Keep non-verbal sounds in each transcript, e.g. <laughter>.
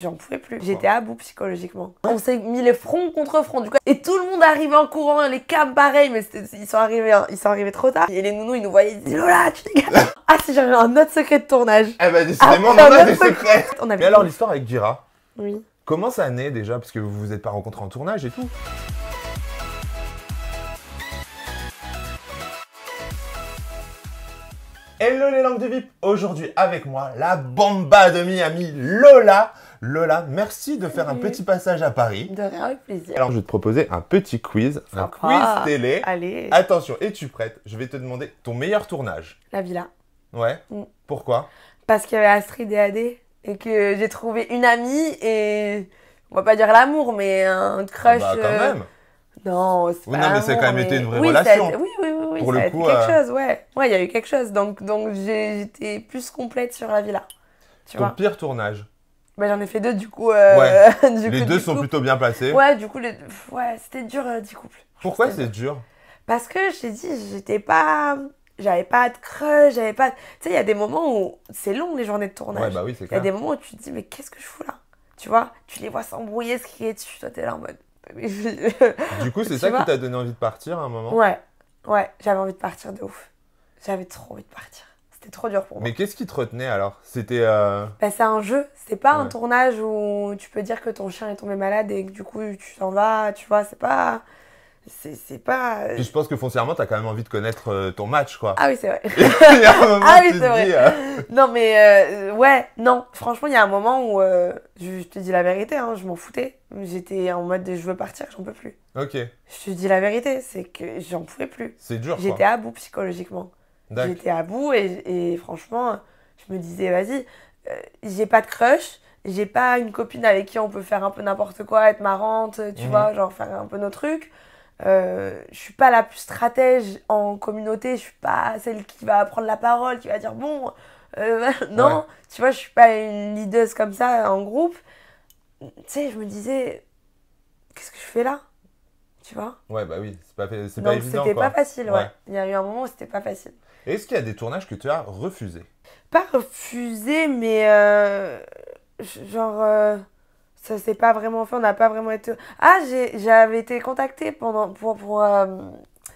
J'en pouvais plus. J'étais à bout psychologiquement. On s'est mis les fronts contre front du coup. Et tout le monde arrivait en courant, les cams pareil, mais ils sont arrivés hein, ils sont arrivés trop tard. Et les nounous ils nous voyaient, ils disaient Lola, tu dégages. <laughs> ah si j'avais un autre secret de tournage. Eh ben décidément, Ah, <laughs> on a un des autre secrets. On avait Mais alors l'histoire avec Gira, Oui. comment ça naît déjà Parce que vous vous êtes pas rencontrés en tournage et tout. Hello les langues de VIP Aujourd'hui avec moi, la bomba de Miami, Lola. Lola, merci de faire un petit passage à Paris. De rien avec plaisir. Alors je vais te proposer un petit quiz, un Sympa. quiz télé. Allez, Attention, es-tu prête? Je vais te demander ton meilleur tournage. la villa. Ouais Mm. Pourquoi? Parce qu'il y avait Astrid et Adé et que j'ai trouvé une amie et on va pas dire l'amour mais un crush. Ah bah quand euh, même Non, c'est Oui, pas non, mais c'est l'amour, quand même été une vraie oui, ça a relation. Oui, oui, oui, oui, Pour ça le a été coup, quelque euh, chose, ouais. Ouais, il y a eu quelque chose. Donc, donc j'étais plus complète sur la villa. Tu Ton vois pire tournage bah, J'en ai fait deux, du coup. euh, <laughs> du Les coup, deux du sont plutôt bien placés. Ouais, du coup, les... ouais, c'était dur, euh, dix couples. Pourquoi c'est dur? Parce que je t'ai dit, j'étais pas. J'avais pas de crush, j'avais pas. Tu sais, il y a des moments où c'est long les journées de tournage. Ouais, bah oui, c'est Il y a clair. des moments où tu te dis, mais qu'est-ce que je fous là? Tu vois Tu les vois s'embrouiller, se crier dessus, toi t'es là en mode. <laughs> Du coup, c'est ça vois qui t'a donné envie de partir à un moment? Ouais, ouais, j'avais envie de partir de ouf. J'avais trop envie de partir. C'était trop dur pour moi. Mais qu'est-ce qui te retenait alors? C'était. euh, Bah, c'est un jeu, c'est pas un tournage où tu peux dire que ton chien est tombé malade et que du coup tu t'en vas, tu vois, c'est pas. C'est pas. Puis je pense que foncièrement, t'as quand même envie de connaître euh, ton match, quoi. Ah oui, c'est vrai. Il y a un moment, <laughs> Ah oui, c'est vrai. dis, euh, Non, mais euh, ouais, non. Franchement, il y a un moment où, euh, je, te dis la vérité, hein, je m'en foutais. J'étais en mode de je veux partir, j'en peux plus. Ok, Je te dis la vérité, c'est que j'en pouvais plus. c'est dur, J'étais à bout psychologiquement. J'étais à bout et, et franchement, je me disais, vas-y, euh, j'ai pas de crush, j'ai pas une copine avec qui on peut faire un peu n'importe quoi, être marrante, tu Mhm. vois, genre faire un peu nos trucs. Euh, je suis pas la plus stratège en communauté, je suis pas celle qui va prendre la parole, qui va dire bon, euh, <laughs> non, Ouais. tu vois, je suis pas une leaduse comme ça en groupe. Tu sais, je me disais, qu'est-ce que je fais là? Tu vois? Ouais, bah oui, c'est pas, pas Donc évident, c'était pas facile, ouais. Ouais. Il y a eu un moment où c'était pas facile. Est-ce qu'il y a des tournages que tu as refusés? Pas refusé, mais euh, genre, euh, ça s'est pas vraiment fait, on n'a pas vraiment été. Ah, j'avais été contactée pendant, pour, pour euh,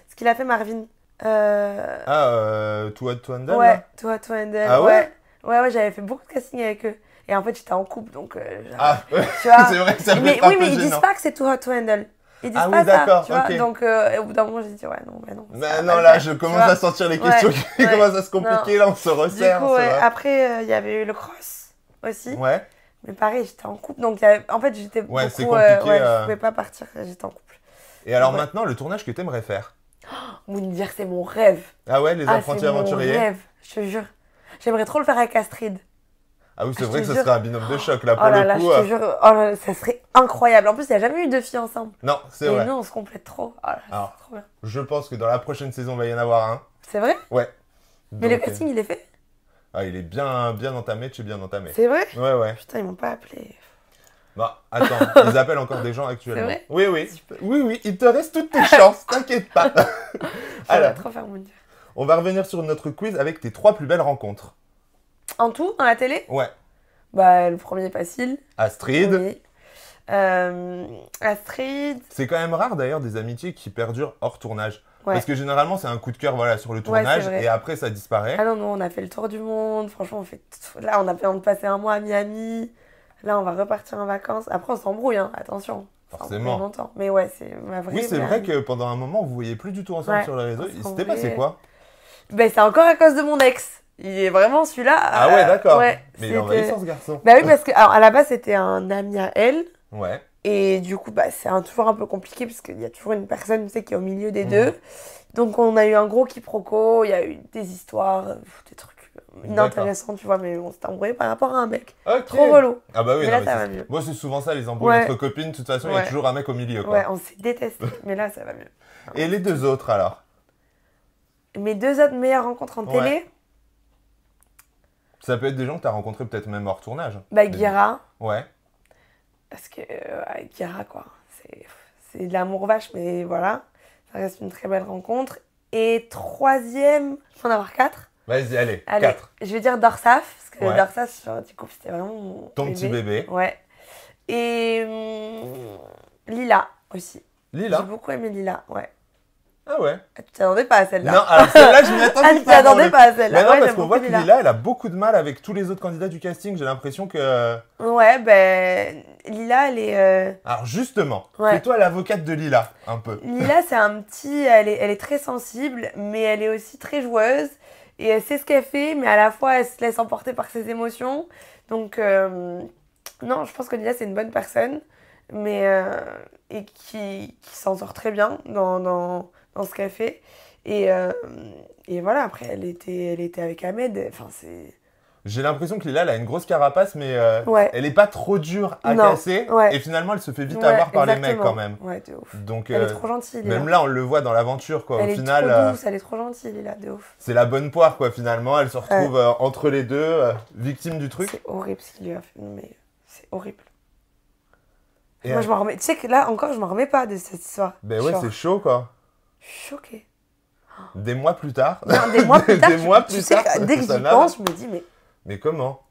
ce qu'il a fait Marvin. Euh, Ah, euh, To To Handle ouais, toi, toi, Handel. Ah ouais? ouais, ouais, ouais, j'avais fait beaucoup de casting avec eux. Et en fait, j'étais en couple, donc. Ah, tu vois. <laughs> c'est vrai que ça mais oui, mais ils disent pas que c'est too hot to handle. Ils disent Ah oui, pas d'accord, tu vois. ok. Donc, euh, au bout d'un moment, j'ai dit, ouais, non, bah non. Mais va non, là, je tu commence à sentir les questions Ouais, qui ouais. commencent à se compliquer. Là, on se Du resserre. coup, c'est ouais, après, euh, il y avait eu le cross aussi. Ouais. Mais pareil, j'étais en couple, donc il y avait- en fait, j'étais Ouais, c'est euh, compliqué, euh. je pouvais pas partir, j'étais en couple. Et alors maintenant, le tournage que t'aimerais faire? Moundir, c'est mon rêve. Ah ouais, les ah, apprentis c'est mon aventuriers rêve, je te jure. J'aimerais trop le faire avec Astrid. Ah oui, c'est je vrai que ce jure. serait un binôme de choc là Oh pour là le là, coup. je euh, te jure, oh là là, ça serait incroyable. En plus, il n'y a jamais eu deux filles ensemble. Non, c'est Et vrai. nous, on se complète trop. Oh Alors. trop bien. Je pense que dans la prochaine saison, il va y en avoir un. C'est vrai? Ouais. Mais le Donc, euh, casting, il est fait? Ah, il est bien, bien entamé, tu es bien entamé. C'est vrai? Ouais, ouais. Putain, ils m'ont pas appelé. Bah, attends, <laughs> ils appellent encore des gens actuellement. vrai? Oui, oui. Oui, oui, il te reste toutes tes chances, t'inquiète pas. <laughs> Alors, trop faire Moundir. on va revenir sur notre quiz avec tes trois plus belles rencontres. En tout, dans la télé? Ouais. Bah, le premier facile. Astrid. Oui. Euh, Astrid. C'est quand même rare d'ailleurs des amitiés qui perdurent hors tournage. Ouais. Parce que généralement, c'est un coup de cœur voilà, sur le tournage et après, ça disparaît. Ah non, non, on a fait le tour du monde. Franchement, on fait. tout- Là, on a fait on a passé un mois à Miami. Là, on va repartir en vacances. Après, on s'embrouille, hein. attention. Forcément. longtemps. Mais ouais, c'est ma vraie. Oui, c'est vraie vrai que pendant un moment, vous voyez plus du tout ensemble Ouais, sur les réseaux. Il s'était passé quoi? Ben, c'est encore à cause de mon ex. Il est vraiment celui-là. Ah euh, ouais, d'accord. Ouais, Mais il est c'était- envahissant ce garçon. Bah oui, parce que, alors, à la base, c'était un ami à elle. Ouais. Et du coup, bah, c'est un- toujours un peu compliqué parce qu'il y a toujours une personne tu sais, qui est au milieu des Mhm. deux. Donc, on a eu un gros quiproquo, il y a eu des histoires, euh, des trucs euh, inintéressants, tu vois, mais on s'est embrouillé par rapport à un mec. Trop relou. Ah bah oui, mais non, là, mais ça c'est- va mieux. Moi, c'est souvent ça, les embrouilles Ouais. entre copines. De toute façon, il y a toujours un mec au milieu. Quoi. Ouais, on s'est détesté, <laughs> mais là, ça va mieux. Et les deux autres alors? Mes deux autres meilleures rencontres en Ouais. télé, Ça peut être des gens que tu as rencontrés peut-être même hors tournage. bah, Guira, Ouais. parce que, euh, Guira, quoi, c'est, de l'amour vache, mais voilà, ça reste une très belle rencontre. Et troisième, je peux en avoir quatre Vas-y, allez. Allez, 4. je vais dire Dorsaf, parce que Ouais. Dorsaf, genre, du coup, c'était vraiment mon Ton petit bébé. Ouais. Et hum, Lila aussi. J'ai Lila. beaucoup aimé Lila, ouais. Ah ouais. Ah, Tu t'attendais pas à celle-là Non, alors celle-là, je m'y <laughs> attendais Ah, tu pas. t'attendais pas à celle-là Mais non, Ouais, parce qu'on voit que Lila, elle a beaucoup de mal avec tous les autres candidats du casting. J'ai l'impression que. Ouais, ben Lila, elle est. euh, Alors justement, Ouais. fais-toi l'avocate de Lila, un peu. Lila, c'est un petit. Elle est, elle est très sensible, mais elle est aussi très joueuse. Et elle sait ce qu'elle fait, mais à la fois, elle se laisse emporter par ses émotions. Donc, euh, non, je pense que Lila, c'est une bonne personne, mais. euh, et qui, qui s'en sort très bien dans, dans, dans ce fait. Et, euh, et voilà, après, elle était, elle était avec Ahmed. Enfin, c'est. J'ai l'impression que Lila, elle a une grosse carapace, mais euh, Ouais. elle est pas trop dure à Non, casser. ouais. Et finalement, elle se fait vite Ouais, avoir par les mecs quand même. Ouais, de ouf. Donc, Elle euh, est trop gentille, Lila. même là, on le voit dans l'aventure, quoi. elle Au est final, trop euh, douce, elle est trop gentille, Lila, de ouf. c'est la bonne poire, quoi. Finalement, elle se retrouve euh, entre les deux, euh, victime du truc. C'est horrible ce qu'il lui a fait, mais c'est horrible. Et Moi, je m'en remets. Tu sais que là encore, je m'en remets pas de cette histoire. Ben ouais, c'est chaud, quoi. Choquée. Des mois plus tard. Non, des mois plus <laughs> tard, Des tu- mois tu plus sais tard, que dès que j'y pense, je me dis, mais Mais comment?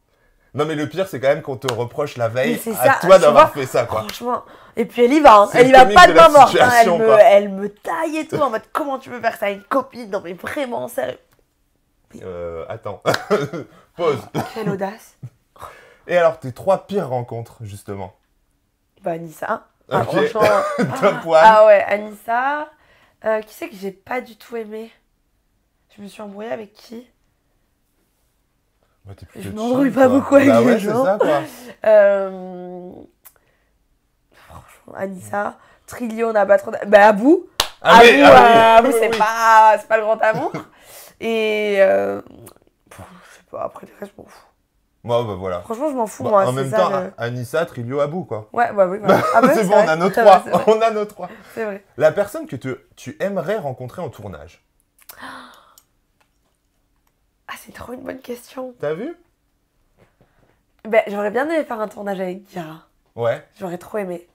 Non, mais le pire, c'est quand même qu'on te reproche la veille à ça, toi d'avoir fait ça, quoi. franchement. Et puis elle y va, hein. Elle y va pas de de main morte. hein. Elle, me, quoi. elle me taille et tout, en mode comment tu peux faire ça à une copine? Non, mais vraiment, sérieux. Euh, attends. <laughs> Pause. Quelle audace. Et alors, tes trois pires rencontres, justement? Bah, Anissa. Ah, Ok. franchement. <laughs> Top one. Ah ouais, Anissa. Euh, qui c'est que j'ai pas du tout aimé? Je me suis embrouillée avec qui? Bah, Je m'embrouille pas quoi. beaucoup avec bah les ouais, gens. c'est ça, quoi. <laughs> Euh... Franchement, Anissa. Trilio, on n'a pas trop. Bah, Abou. Ah Abou, oui, ah oui, euh, Abou, oui, c'est oui. pas, c'est pas le grand amour. Et. euh, pff, Je sais pas, après le reste, je m'en fous. Moi, bah voilà. Franchement, je m'en fous, moi. en c'est même ça, temps, le- Anissa, Trilio, Abou, quoi. Ouais, bah oui. <laughs> Ah, bah, c'est bon, on a nos trois. <laughs> On a nos trois. C'est vrai. La personne que tu, tu aimerais rencontrer en tournage. <gasps> Ah, c'est trop une bonne question. T'as vu? Ben, j'aurais bien aimé faire un tournage avec Dira. Ouais. J'aurais trop aimé.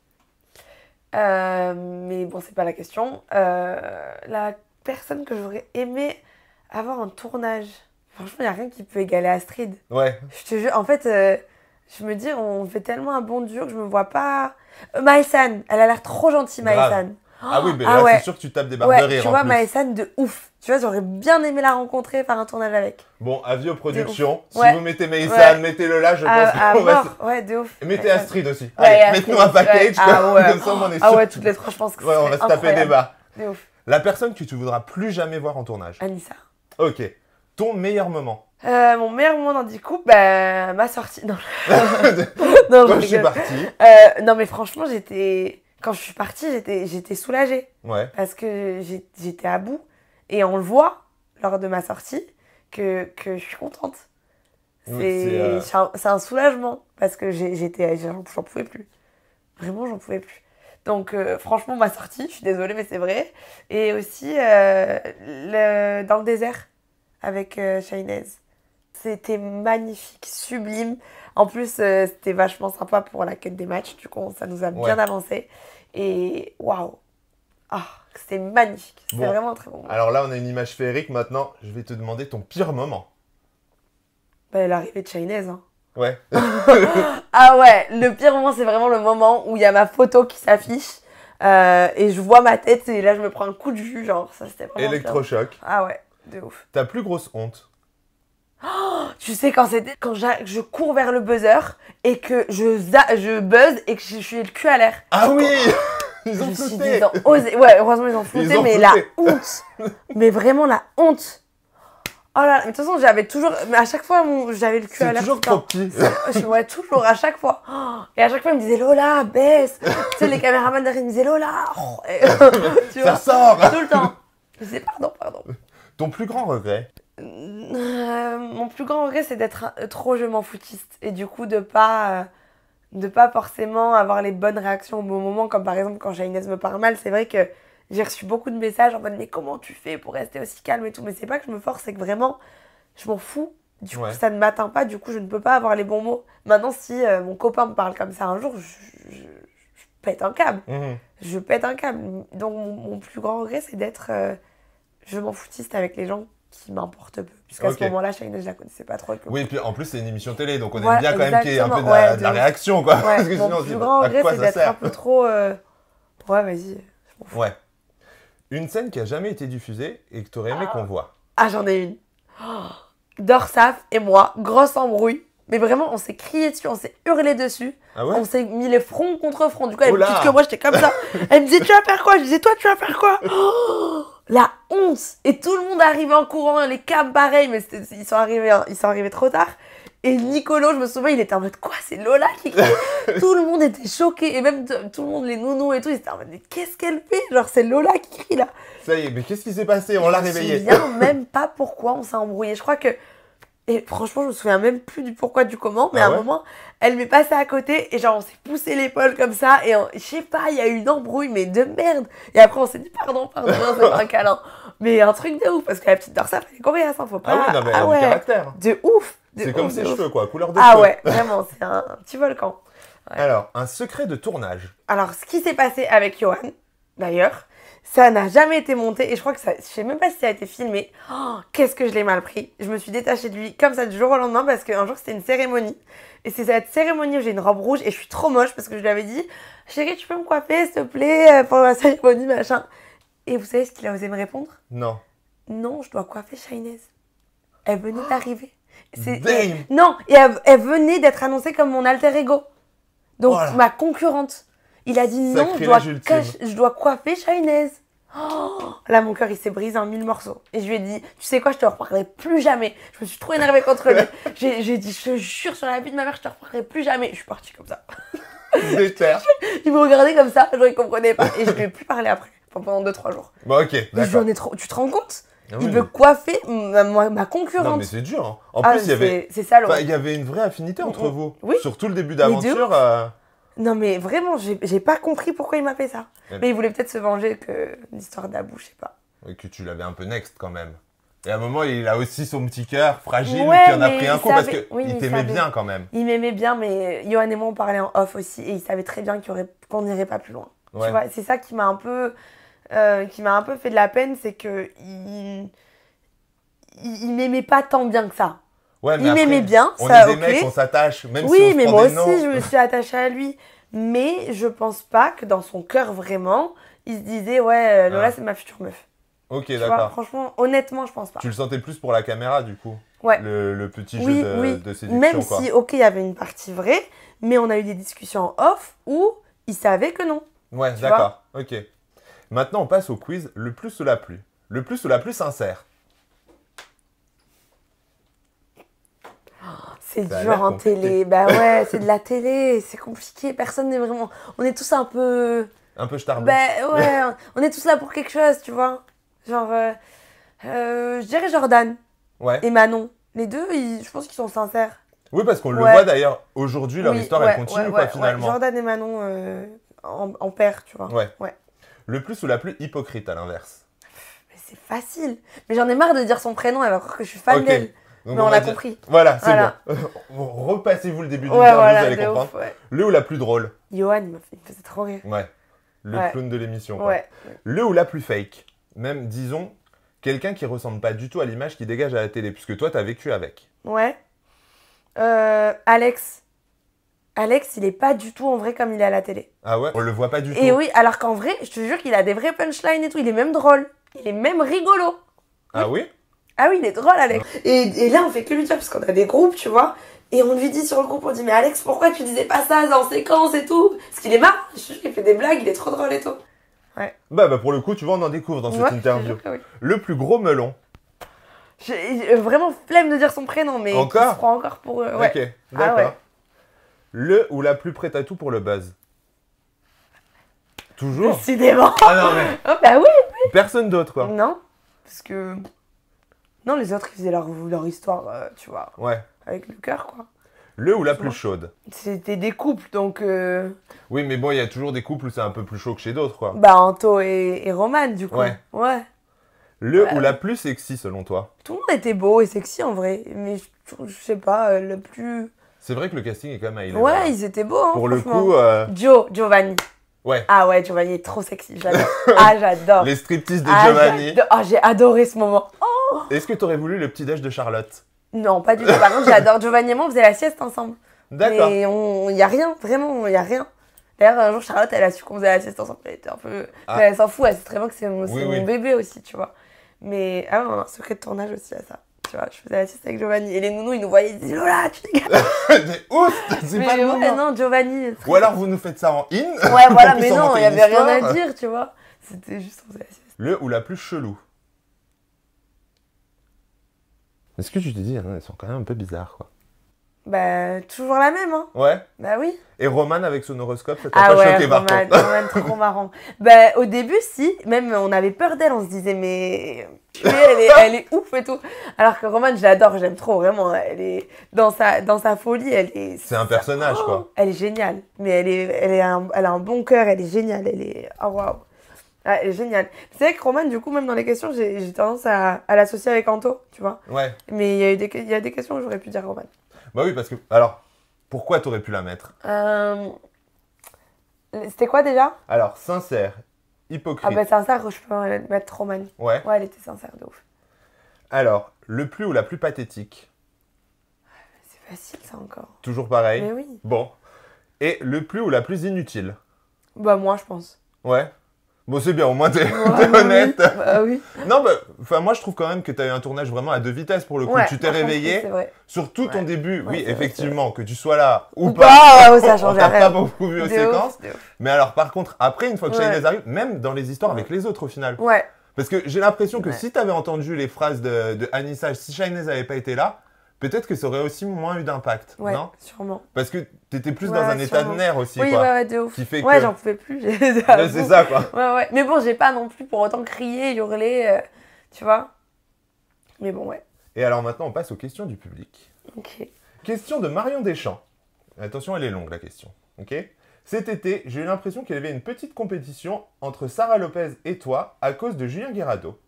Euh, mais bon, c'est pas la question. Euh, la personne que j'aurais aimé avoir un tournage. Franchement, il n'y a rien qui peut égaler Astrid. Ouais. Je te jure, en fait, euh, je me dis, on fait tellement un bon duo que je me vois pas. Euh, Maïsan, elle a l'air trop gentille. Maïsan. Ah oui, mais ah là, ouais. c'est sûr que tu tapes des barres Ouais, de rire tu en vois, plus. Maïsan de ouf. Tu vois, j'aurais bien aimé la rencontrer, faire un tournage avec. Bon, avis aux productions. Si Ouais. vous mettez Maïsan, mettez-le là, je À, pense à qu'on va... mort, ouais, de ouf. se- Mettez. Astrid aussi. Allez, mettez-nous un package. Ah ouais. <laughs> Comme ça, on est Ah ouais, toutes les trois, je pense que Ouais, on va se taper des bas. De ouf. La personne que tu voudras plus jamais voir en tournage. Anissa. Ok. Ton meilleur moment. Euh, mon meilleur moment dans du couple, bah, ma sortie. Non, <laughs> non, Quand je suis rigole. parti. Euh, non, mais franchement, j'étais. Quand je suis partie, j'étais, j'étais soulagée. Ouais. Parce que j'étais à bout. Et on le voit lors de ma sortie que, que je suis contente. C'est, Oui, euh, un, soulagement. Parce que j'étais, j'en, pouvais plus. Vraiment, j'en pouvais plus. Donc, euh, franchement, ma sortie, je suis désolée, mais c'est vrai. Et aussi, le, dans le désert, avec euh. C'était magnifique, sublime. En plus, euh, c'était vachement sympa pour la quête des matchs. Du coup, ça nous a bien avancé. Et waouh! Ah, c'était magnifique. C'était Bon. vraiment très bon. Alors là, on a une image féerique. Maintenant, je vais te demander ton pire moment. Bah, l'arrivée de Shainez. Hein. Ouais. <laughs> Ah ouais, le pire moment, c'est vraiment le moment où il y a ma photo qui s'affiche. euh, et je vois ma tête et là, je me prends un coup de jus. Genre, ça, c'était vraiment. Électrochoc. Ah ouais, de ouf. Ta plus grosse honte. Tu sais, quand c'était quand je cours vers le buzzer et que je, je buzz et que je suis le cul à l'air. Ah oui <laughs> Ils Je ont me suis dit, flouté ils ont osé. Ouais, heureusement, ils ont flouté, Ils ont mais la honte. mais vraiment la honte. Oh là là, mais de toute façon, j'avais toujours. Mais à chaque fois, j'avais le cul à l'air. toujours trop petit. Vois toujours, à chaque fois. Oh, Et à chaque fois, ils me disaient Lola, baisse. tu sais, les caméramans derrière, ils me disaient Lola. oh. Et, <laughs> tu Ça vois, sort tout le temps. Je disais pardon, pardon. Ton plus grand regret Euh, mon plus grand regret, c'est d'être un- trop je m'en foutiste. Et du coup, de pas. euh, de pas forcément avoir les bonnes réactions au bon moment, comme par exemple quand Inès me parle mal, c'est vrai que j'ai reçu beaucoup de messages en mode mais comment tu fais pour rester aussi calme et tout, mais c'est pas que je me force, c'est que vraiment je m'en fous, du coup ça ne m'atteint pas, du coup je ne peux pas avoir les bons mots. Maintenant si euh, mon copain me parle comme ça un jour, je, je- je pète un câble, Mhm. je pète un câble. Donc mon, mon plus grand regret c'est d'être euh, je m'en foutiste avec les gens qui m'importe peu. Puisqu'à Ok. ce moment-là, Shaina, je la connaissais pas trop. Oui, et puis en plus, c'est une émission télé, donc on aime Voilà, bien quand même qu'il y ait un peu de la, Ouais, de la réaction, quoi. Ouais, <laughs> Parce que mon sinon, on se plus dit, grand regret, c'est d'être un peu trop. euh, Ouais, vas-y. Ouais. Une scène qui a jamais été diffusée et que tu aurais aimé qu'on voit. Ah, j'en ai une. Oh, Dorsaf et moi, grosse embrouille. Mais vraiment, on s'est crié dessus, on s'est hurlé dessus. Ah ouais On s'est mis les fronts contre front. Du coup, elle plus petite que moi, j'étais comme ça. Elle me disait, tu vas faire quoi? Je disais, toi, tu vas faire quoi? Oh, La Et tout le monde arrivait en courant, les câbles pareil, mais ils sont, arrivés, hein, ils sont arrivés trop tard. Et Nicolo, je me souviens, il était en mode, quoi, c'est Lola qui crie <laughs> Tout le monde était choqué, et même tout le monde, les nounous et tout, ils étaient en mode, mais qu'est-ce qu'elle fait? Genre, c'est Lola qui crie là. Ça y est, mais qu'est-ce qui s'est passé? On l'a Je me réveillée. souviens <laughs> même pas pourquoi on s'est embrouillé. Je crois que. Et franchement, je me souviens même plus du pourquoi du comment, mais Ah à ouais? un moment, elle m'est passée à côté et genre on s'est poussé l'épaule comme ça et on- je sais pas, il y a eu une embrouille, mais de merde. Et après, on s'est dit pardon, pardon, c'est un <laughs> câlin. Mais un truc de ouf parce que la petite Dorsa, elle est coriace, hein, faut pas. Ah oui, non, mais ah ouais, caractère. de ouf. C'est comme ses ouf. cheveux, quoi, couleur de Ah cheveux. ouais, vraiment, c'est un, petit volcan. Ouais. Alors, un secret de tournage. Alors, ce qui s'est passé avec Johan, d'ailleurs, ça n'a jamais été monté et je crois que ça, je sais même pas si ça a été filmé. Oh, Qu'est-ce que je l'ai mal pris. Je me suis détachée de lui comme ça du jour au lendemain parce qu'un jour c'était une cérémonie. Et c'est cette cérémonie où j'ai une robe rouge et je suis trop moche parce que je lui avais dit Chérie, tu peux me coiffer s'il te plaît euh, pour la cérémonie, machin. Et vous savez ce qu'il a osé me répondre? Non. Non, je dois coiffer Shainez. Elle venait d'arriver. Et- Non, et elle, elle venait d'être annoncée comme mon alter ego. Donc ma concurrente. Il a dit non, je dois, ultime. cache- je dois coiffer Shainez. Oh, là, mon cœur, il s'est brisé en mille morceaux. Et je lui ai dit, tu sais quoi, je te reparlerai plus jamais. Je me suis trop énervée contre lui. <laughs> J'ai dit, je te jure sur la vie de ma mère, je te reparlerai plus jamais. Je suis partie comme ça. Déter. <laughs> Il me regardait comme ça, genre il comprenait pas. Et je lui ai plus parlé après, pendant 2-3 jours. Bon, ok, Mais ai trop... Tu te rends compte? Ah Il oui, veut mais- coiffer ma, ma- ma concurrente. Non, mais c'est dur. hein. En Ah, plus, il y avait... c'est- salaud. enfin, il y avait une vraie affinité entre Mm, vous. Oui. Surtout le début d'aventure. euh, Non, mais vraiment, j'ai pas compris pourquoi il m'a fait ça. Mais il voulait peut-être se venger que l'histoire d'Abou, je sais pas. et que tu l'avais un peu next quand même. Et à un moment, il a aussi son petit cœur fragile Ouais, qui en a pris un il coup parce savait- qu'il oui, il t'aimait bien quand même. Il m'aimait bien, mais Johan et moi, on parlait en off aussi. Et il savait très bien qu'il qu'on n'irait pas plus loin. Ouais. Tu vois, c'est ça qui m'a un peu. Euh, qui m'a un peu fait de la peine, c'est que. Il, il, il m'aimait pas tant bien que ça. Ouais, mais il m'aimait bien, On ça, est des ok. mecs, on s'attache, même si on mais moi aussi, noms. je me suis attachée à lui. Mais je pense pas que dans son cœur, vraiment, il se disait, ouais, euh, Lola, Ah. c'est ma future meuf. Ok, d'accord. franchement, honnêtement, je pense pas. Tu le sentais plus pour la caméra, du coup Ouais. Le, le petit Oui, jeu de, oui. de séduction, Même quoi. si, ok, il y avait une partie vraie, mais on a eu des discussions en off où il savait que non. Ouais, d'accord. Ok. Maintenant, on passe au quiz le plus ou la plus. Le plus ou la plus sincère. C'est Ça a dur en compliqué. télé. Bah ouais, c'est de la télé, c'est compliqué. Personne n'est vraiment. On est tous un peu. Un peu starbé. Bah <laughs> ouais, on est tous là pour quelque chose, tu vois. Genre, euh, euh, je dirais Jordan Ouais. et Manon. Les deux, ils- je pense qu'ils sont sincères. Oui, parce qu'on le voit d'ailleurs aujourd'hui, leur Oui, histoire, ouais, elle continue, quoi, finalement. Jordan et Manon euh, en, en paire, tu vois. Ouais. Ouais. Le plus ou la plus hypocrite, à l'inverse. Mais c'est facile. Mais j'en ai marre de dire son prénom, elle va croire que je suis fan d'elle. Mais on l'a dire- compris. Voilà, c'est Voilà. bon. <laughs> Repassez-vous le début du Ouais, voilà, vous allez comprendre. ouf, ouais. Le ou la plus drôle Johan, il me faisait trop rire. Ouais. Le Ouais. clown de l'émission. Ouais. Le ou la plus fake Même, disons, quelqu'un qui ressemble pas du tout à l'image qui dégage à la télé, puisque toi, t'as vécu avec. Ouais. Euh, Alex. Alex, il est pas du tout en vrai comme il est à la télé. Ah ouais? On le voit pas du Et tout. oui, alors qu'en vrai, je te jure qu'il a des vrais punchlines et tout. Il est même drôle. Il est même rigolo. Ah oui? Ah oui, il est drôle, Alex. Et, et là, on fait que lui dire, parce qu'on a des groupes, tu vois. Et on lui dit sur le groupe, on dit, mais Alex, pourquoi tu disais pas ça en séquence et tout? Parce qu'il est marrant. Je te jure qu'il fait des blagues, il est trop drôle et tout. bah, bah, pour le coup, tu vois, on en découvre dans cette Ouais, interview. oui. Le plus gros melon. J'ai vraiment flemme de dire son prénom, mais Encore? il se prend encore pour eux. Ouais. Ok, Ah d'accord. ouais. Le ou la plus prête à tout pour le buzz Toujours Décidément. Ah non, mais <laughs> Oh, bah oui. personne d'autre, quoi. Non, parce que. Non, les autres, ils faisaient leur, leur histoire, euh, tu vois, Ouais. avec le cœur, quoi. Le ou la plus chaude C'était des couples, donc. euh, Oui, mais bon, il y a toujours des couples où c'est un peu plus chaud que chez d'autres, quoi. Bah, Anto et, et Roman, du coup. Ouais. Ouais. Le Ouais. ou la plus sexy, selon toi? Tout le monde était beau et sexy en vrai, mais je, je sais pas, euh, le plus. C'est vrai que le casting est quand même à Ouais, hein. ils étaient beaux, hein, Pour le franchement. coup, euh, Joe, Giovanni. ouais. Ah ouais, Giovanni est trop sexy, j'adore. <laughs> ah, j'adore. Les striptease de Ah, Giovanni. j'adore. Ah, j'ai adoré ce moment. Oh Est-ce que tu aurais voulu le petit déj de Charlotte? Non, pas du tout. Par contre, j'adore Giovanni et moi, on faisait la sieste ensemble. D'accord. Mais il n'y a rien, vraiment, il n'y a rien. D'ailleurs, un jour, Charlotte, elle a su qu'on faisait la sieste ensemble. Elle était un peu. Ah. Mais elle s'en fout, elle sait très bien que c'est mon, c'est Oui, mon oui. bébé aussi, tu vois. Mais ah, ouais, un secret de tournage aussi à ça. Tu vois, je faisais la sieste avec Giovanni. Et les nounous, ils nous voyaient, ils disaient Lola, tu <laughs> dégages. C'est ouf C'est Mais pas le ouais, non, Giovanni. Ou alors vous nous faites ça en in. Ouais, voilà, <laughs> mais non, il n'y avait rien à dire, tu vois. C'était juste, on faisait la sieste. Le ou la plus chelou Est-ce que tu te dis, hein, elles sont quand même un peu bizarres, quoi. Bah, toujours la même, hein. Ouais. Bah oui. Et Roman avec son horoscope, ça t'a Ah pas ouais, choqué par Roman, contre Roman, trop <laughs> marrant. Bah, au début, si, même on avait peur d'elle, on se disait, mais purée, elle est, elle est ouf et tout. Alors que Roman, je l'adore, j'aime trop, vraiment. Elle est dans sa, dans sa folie, elle est. C'est un personnage, quoi. Oh, elle est géniale. Mais elle, est, elle, est un- elle a un bon cœur, elle est géniale. Elle est. Oh waouh. Ah, elle est géniale. C'est vrai que Roman, du coup, même dans les questions, j'ai tendance à, à l'associer avec Anto, tu vois. Ouais. Mais il y, a eu des, y a des questions où j'aurais pu dire Roman. Bah oui, parce que. Alors, pourquoi t'aurais pu la mettre? Euh, C'était quoi déjà? Alors, sincère, hypocrite. Ah bah sincère, je peux mettre Roman. Ouais. Ouais, elle était sincère de ouf. Alors, le plus ou la plus pathétique? C'est facile ça encore. Toujours pareil. Mais oui. Bon. Et le plus ou la plus inutile? Bah moi je pense. Ouais. Bon, c'est bien, au moins t'es Ouais, <laughs> honnête. oui. Bah oui. Non, bah, enfin, moi je trouve quand même que t'as eu un tournage vraiment à deux vitesses pour le coup. Ouais, tu t'es réveillé, sur tout ton Ouais. début, Ouais, oui, effectivement, que tu sois là ou, Ou pas. pas, ça <laughs> on change t'a pas beaucoup vu aux séquences. ouf, de ouf. Mais alors, par contre, après, une fois que. Shainez arrive, même dans les histoires avec les autres au final. Ouais. Parce que j'ai l'impression que si t'avais entendu les phrases de, de Anissa, si Shainez n'avait pas été là, peut-être que ça aurait aussi moins eu d'impact. Ouais, Non? sûrement. Parce que t'étais plus Ouais, dans un état de nerf aussi, Oui, quoi. ouais, ouais, de ouf. Qui fait Ouais, que- j'en pouvais plus. c'est ça, quoi. <laughs> Ouais, ouais. Mais bon, j'ai pas non plus pour autant crier, hurler, euh, tu vois. Mais bon, ouais. Et alors maintenant, on passe aux questions du public. Ok. Question de Marion Deschamps. Attention, elle est longue la question. Ok? Cet été, j'ai eu l'impression qu'il y avait une petite compétition entre Sarah Lopez et toi à cause de Julien Guerrado.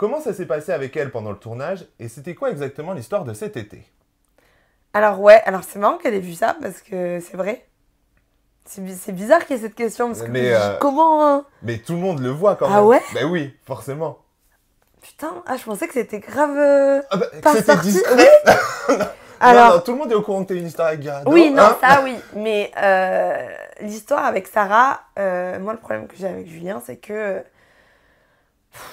Comment ça s'est passé avec elle pendant le tournage et c'était quoi exactement l'histoire de cet été? Alors, ouais, alors c'est marrant qu'elle ait vu ça parce que c'est vrai. C'est bi- c'est bizarre qu'il y ait cette question parce que Mais, euh, comment. hein? Mais tout le monde le voit quand Ah même. ouais? Ben oui, forcément. Putain, ah, je pensais que c'était grave. euh, Ah bah, Pas c'était discret. Alors, <laughs> Non, non, tout le monde est au courant que t'as une histoire avec Guerrado. oui, non, hein ça oui. Mais euh, l'histoire avec Sarah, euh, moi, le problème que j'ai avec Julien, c'est que.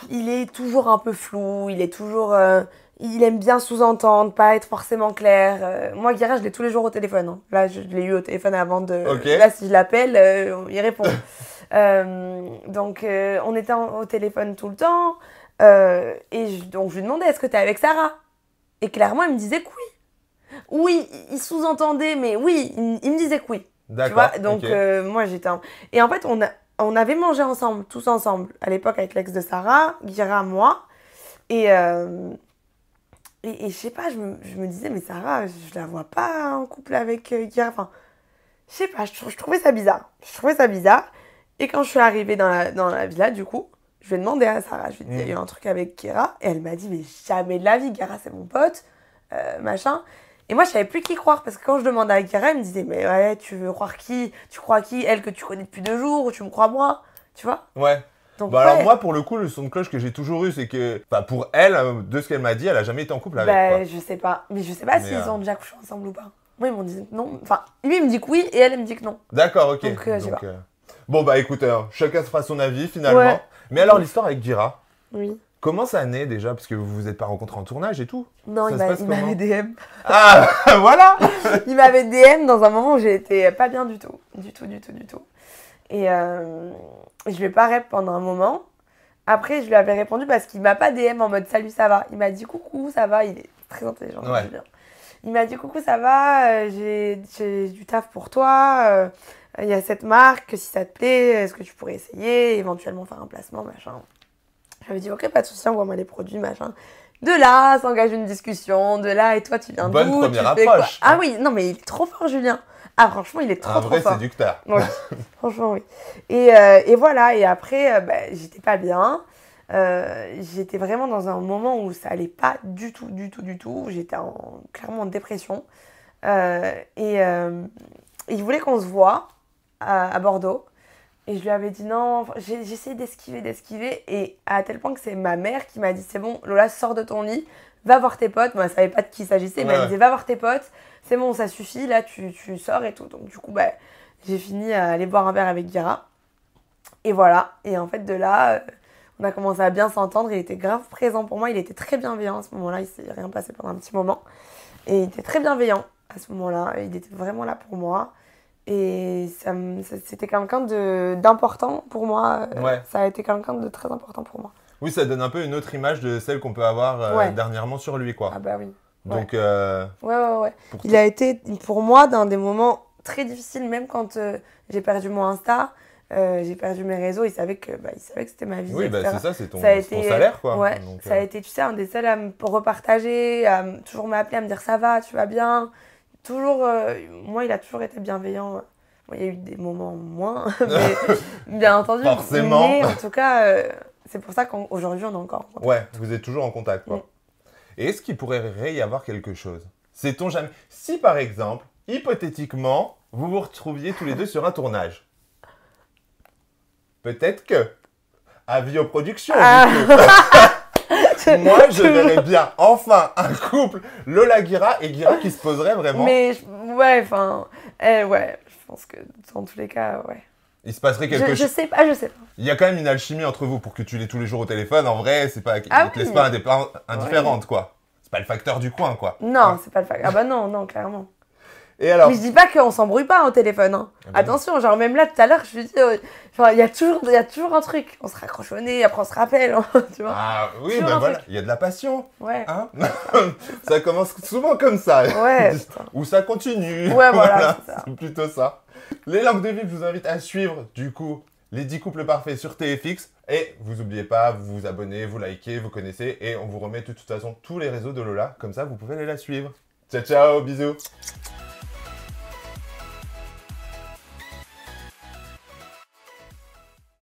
Il est toujours un peu flou, il est toujours. euh, il aime bien sous-entendre, pas être forcément clair. Euh, moi, Guérin, je l'ai tous les jours au téléphone. hein. Là, je l'ai eu au téléphone avant de. Là, si je l'appelle, euh, il répond. <laughs> Euh, donc, euh, on était en- au téléphone tout le temps. et je- donc, je lui demandais est-ce que t'es avec Sarah? Et clairement, il me disait que oui. Oui, il sous-entendait, mais oui, il, il me disait que oui. Tu D'accord. vois, donc moi j'étais. un- Et en fait, on, a, on avait mangé ensemble, tous ensemble, à l'époque avec l'ex de Sarah, Guira, moi. Et, euh, et, et je sais pas, je me, je me disais, mais Sarah, je la vois pas en couple avec euh, Guira. Enfin, je sais pas, je, trou- je trouvais ça bizarre. Je trouvais ça bizarre. Et quand je suis arrivée dans la, dans la villa, du coup, je vais demander à Sarah, je lui ai dit, il y a eu un truc avec Guira. Et elle m'a dit, mais jamais de la vie, Guira, c'est mon pote, euh, machin. Et moi, je savais plus qui croire parce que quand je demandais à Guérin, elle me disait Mais ouais, tu veux croire qui? Tu crois qui? Elle que tu connais depuis deux jours ou tu me crois moi? Tu vois? Ouais. Donc, Bah alors moi pour le coup le son de cloche que j'ai toujours eu c'est que bah, pour elle euh, de ce qu'elle m'a dit elle a jamais été en couple avec bah, quoi. je sais pas. Mais je sais pas s'ils euh, ont déjà couché ensemble ou pas. Moi, ils m'ont dit non. Enfin, lui, il me dit que oui et elle, elle me dit que non. D'accord ok. Donc, euh, pas. euh, Bon bah écoute chacun se fera son avis finalement. Ouais. Mais alors l'histoire avec Gira Oui. Comment ça naît déjà? Parce que vous vous êtes pas rencontrés en tournage et tout. Non, Ça il m'avait DM. Ah voilà. il m'avait DM <laughs> dans un moment où j'étais pas bien du tout. Du tout, du tout, du tout. Et euh, je lui ai pas rép pendant un moment. Après, je lui avais répondu parce qu'il m'a pas DM en mode salut, ça va. Il m'a dit coucou, ça va. Il est très intelligent. Ouais. Julien. Il m'a dit coucou, ça va. euh, J'ai j'ai du taf pour toi. euh, Il y a cette marque. Si ça te plaît, est-ce que tu pourrais essayer Éventuellement faire un placement, machin? J'avais dit ok, pas de souci, envoie-moi les produits, machin. De là, s'engage une discussion. De là, et toi, tu viens Bonne d'où première tu fais quoi approche. Ah oui, non, mais il est trop fort, Julien. Ah, franchement, il est trop, un trop vrai fort. séducteur. Oui, <laughs> franchement, oui. Et, euh, et voilà, et après, euh, bah, j'étais pas bien. Euh, j'étais vraiment dans un moment où ça allait pas du tout, du tout, du tout. J'étais en, clairement en dépression. Euh, et il voulait qu'on se voit à, à Bordeaux. Et je lui avais dit non, essayé d'esquiver, d'esquiver. Et à tel point que c'est ma mère qui m'a dit c'est bon, Lola, sors de ton lit, va voir tes potes. Moi, elle savait pas de qui il s'agissait, mais Ouais, elle me disait va voir tes potes, c'est bon, ça suffit, là, tu, tu sors et tout. Donc, du coup, bah, j'ai fini à aller boire un verre avec Guira. Et voilà. Et en fait, de là, euh, on a commencé à bien s'entendre. Il était grave présent pour moi. Il était très bienveillant à ce moment-là. Il s'est rien passé pendant un petit moment. Et il était très bienveillant à ce moment-là. Il était vraiment là pour moi. Et c'était quelqu'un d'important pour moi. Euh, Ouais. Ça a été quelqu'un de très important pour moi. Oui, ça donne un peu une autre image de celle qu'on peut avoir euh, Ouais. dernièrement sur lui, quoi. Ah bah oui. Donc, euh, Ouais, ouais, ouais. Pour Il a été pour moi dans des moments très difficiles, même quand euh, j'ai perdu mon Insta, euh, j'ai perdu mes réseaux. Il savait que, bah, il savait que c'était ma vie. oui, bah, c'est ça, c'est ton, Ça a ton salaire, quoi. Ouais, Donc, ça a euh, été, tu sais, un des seuls à me repartager, à toujours m'appeler, à me dire ça va, tu vas bien. Toujours, euh, moi, il a toujours été bienveillant. Bon, il y a eu des moments moins, <laughs> mais <laughs> bien entendu. Forcément. Mais en tout cas, euh, c'est pour ça qu'aujourd'hui, on est encore en contact. Ouais, vous êtes toujours en contact, quoi. Mm. Et est-ce qu'il pourrait y avoir quelque chose? Sait-on jamais? Si, par exemple, hypothétiquement, vous vous retrouviez tous les deux sur un tournage, peut-être que, avis aux productions, Ah. <laughs> moi, je <laughs> verrais bien, enfin, un couple, Lola Guira et Guira qui se poserait vraiment. Mais je- ouais, enfin, eh, ouais, je pense que dans tous les cas, ouais. Il se passerait quelque Je, je chose. sais pas, je sais pas. Il y a quand même une alchimie entre vous pour que tu l'aies tous les jours au téléphone. En vrai, c'est pas. Ah il te oui. laisse pas indifférente, quoi. C'est pas le facteur du coin, quoi. Non, c'est pas le fac. Ah bah non, non, clairement. Et alors Mais je dis pas qu'on s'embrouille pas au téléphone. Hein. Ah bah Attention, genre même là tout à l'heure, je lui dis, euh, genre il y a toujours, il y a toujours un truc. On se raccroche au nez, après on se rappelle, hein, <laughs> tu vois. Ah oui, ben voilà, il y a de la passion, Ouais. hein <laughs> Ça commence souvent comme ça. Ouais. <laughs> Ou ça continue. Ouais, voilà, c'est plutôt ça. Les langues de vie, je vous invite à suivre, du coup, les 10 couples parfaits sur TFX. Et vous oubliez pas, vous vous abonnez, vous likez, vous connaissez. Et on vous remet de toute façon tous les réseaux de Lola. Comme ça, vous pouvez aller la suivre. Ciao, ciao, bisous